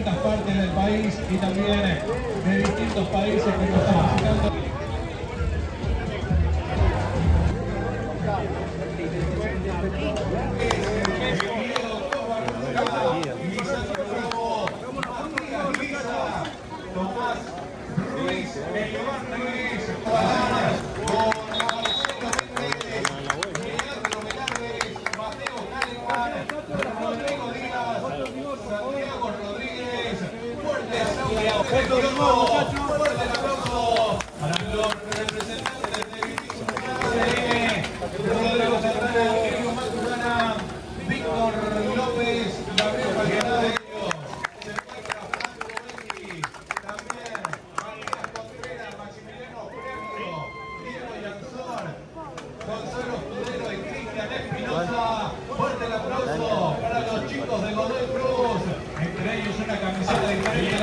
distintas partes del país y también de distintos países que nos están visitando. Ecco che muovo!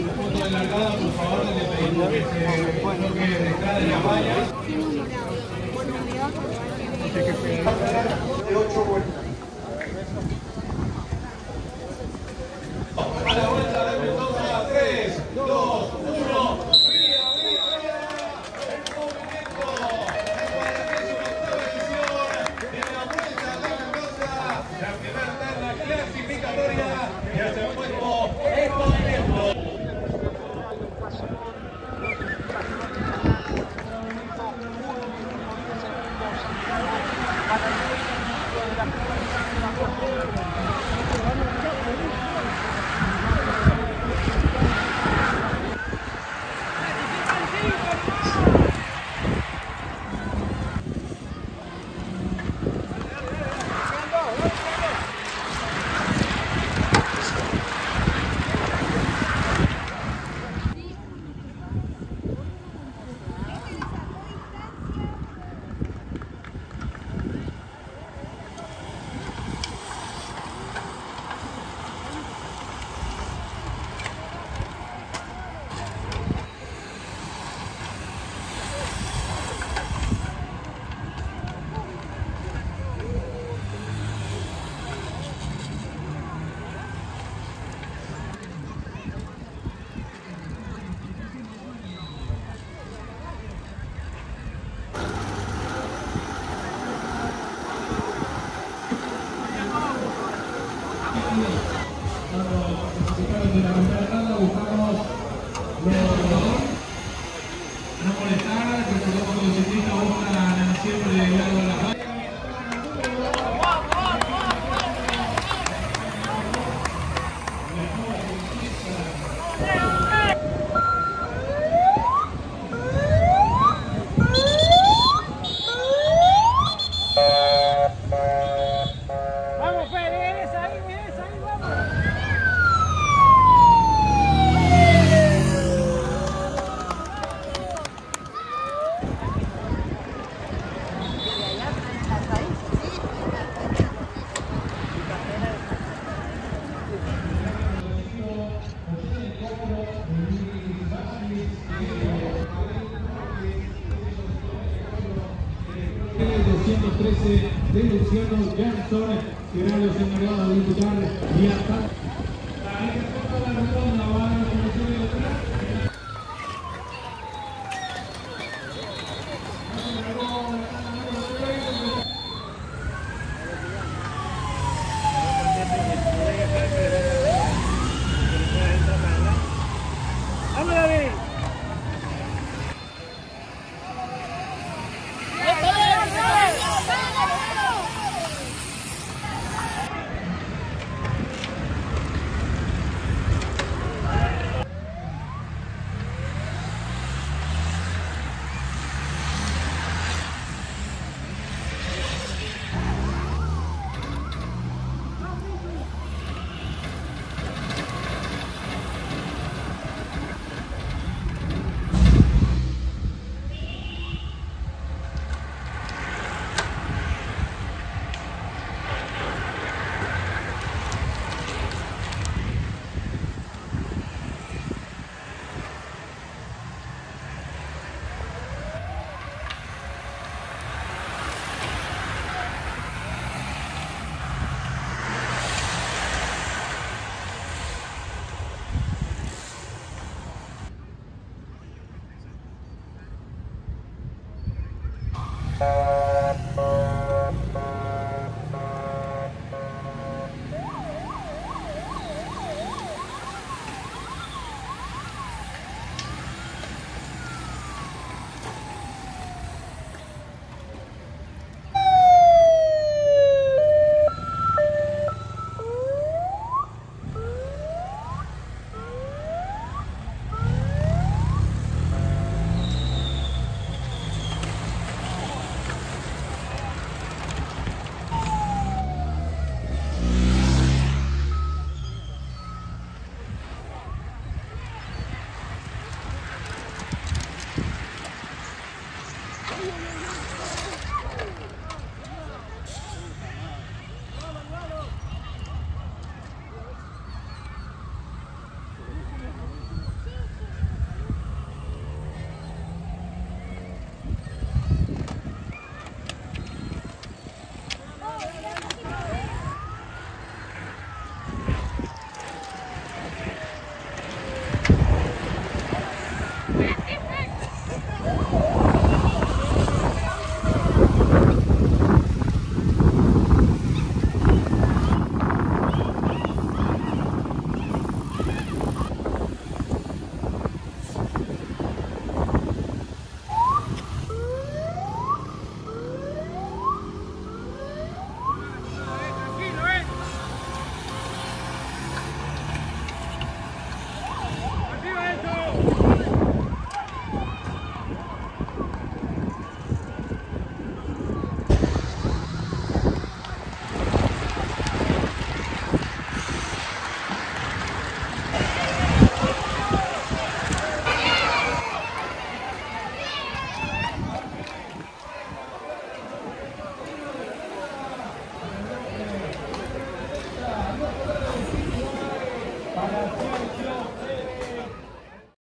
De largada, por favor, le pedimos que se coloque detrás de la valla. De ocho vueltas. No 113 de Luciano Jansson serán los encargados de imputar y hasta...